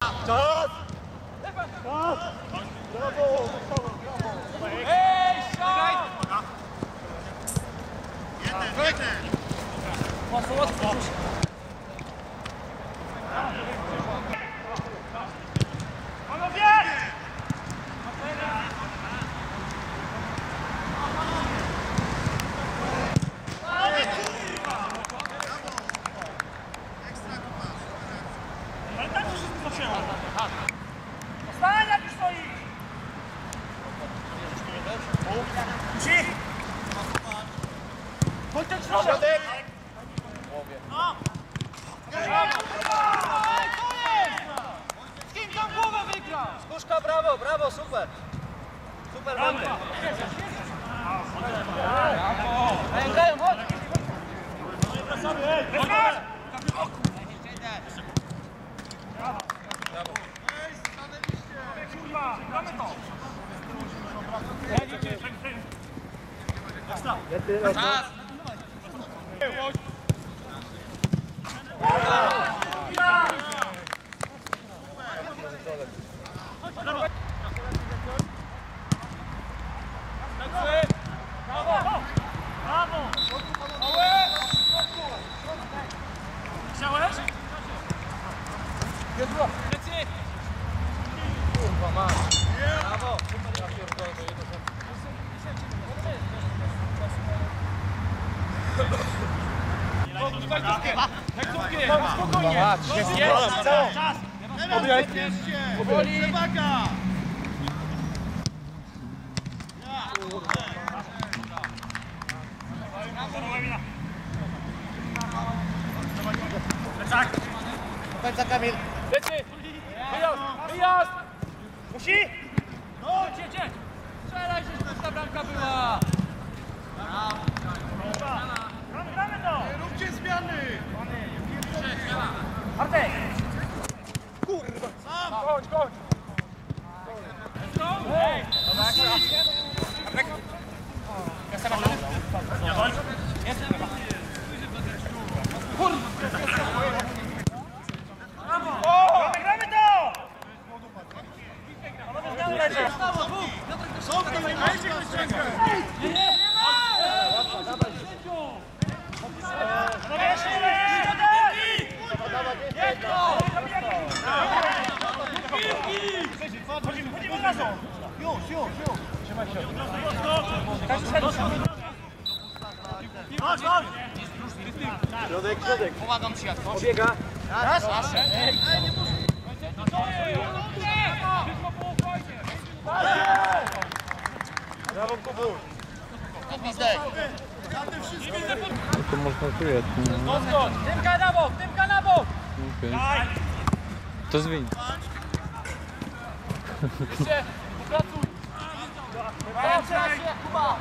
Czas! Ej, szat! Stuszka, brawo, brawo, super! Super, Wojtek! Pękają, chodź! Kurwa, damy to! Brawo! Ja pierdolę, to jedno są- Spokojnie! Jest! Czas! Powoli! Tak! Końca Kamil! Plecy! Wyjazd! Wyjazd! Musi? No, cię, cię! Strzelaj się, żeby ta bramka była! Chodź, chodź! Ej! Gramy, gramy to! Panowie, zmiany lecą! Panowie, jeszcze nie! Chodzimy, chodzimy od razu! Już, już, już! Trzymaj się. Każdy szedł. Chodź, chodź! Środek, środek! Pomagam ci, Jacko. Pobiega! Raz! Brawo, Kubu! To można tu na bok, tymka na bok! Okay. To zwiń. Jeszcze, pracuj! Daj, Kuba!